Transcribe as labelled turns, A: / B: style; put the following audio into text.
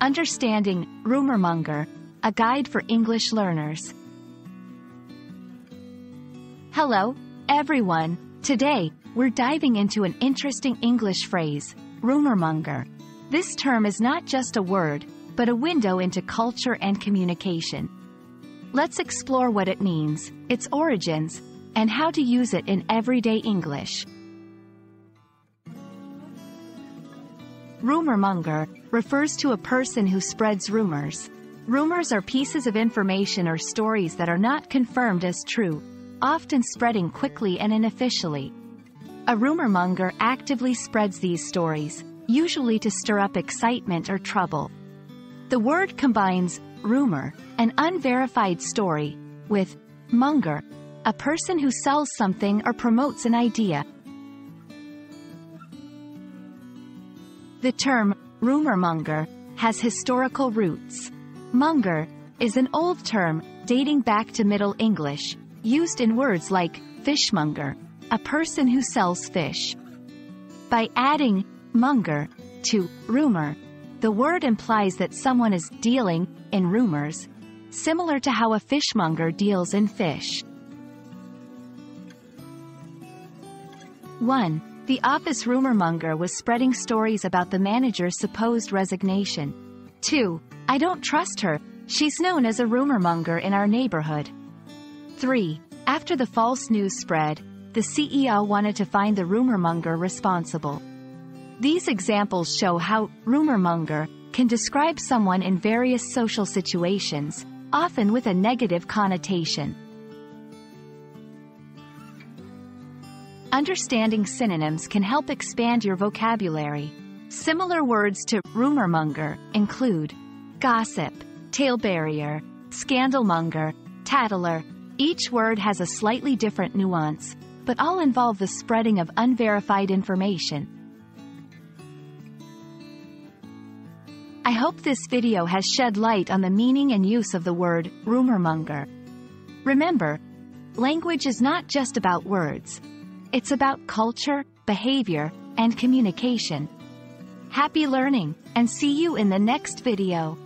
A: Understanding Rumormonger, a guide for English learners. Hello, everyone. Today, we're diving into an interesting English phrase, rumormonger. This term is not just a word, but a window into culture and communication. Let's explore what it means, its origins, and how to use it in everyday English. Rumormonger refers to a person who spreads rumors. Rumors are pieces of information or stories that are not confirmed as true, often spreading quickly and unofficially. A rumormonger actively spreads these stories, usually to stir up excitement or trouble. The word combines rumor, an unverified story, with monger, a person who sells something or promotes an idea. The term rumormonger has historical roots. Monger is an old term dating back to Middle English, used in words like fishmonger, a person who sells fish. By adding monger to rumor, the word implies that someone is dealing in rumors, similar to how a fishmonger deals in fish. 1. The office rumor monger was spreading stories about the manager's supposed resignation. 2. I don't trust her. She's known as a rumor monger in our neighborhood. 3. After the false news spread, the CEO wanted to find the rumor monger responsible. These examples show how rumor monger can describe someone in various social situations, often with a negative connotation. Understanding synonyms can help expand your vocabulary. Similar words to rumormonger include gossip, talebearer, scandalmonger, tattler. Each word has a slightly different nuance, but all involve the spreading of unverified information. I hope this video has shed light on the meaning and use of the word rumormonger. Remember, language is not just about words. It's about culture, behavior, and communication. Happy learning, and see you in the next video.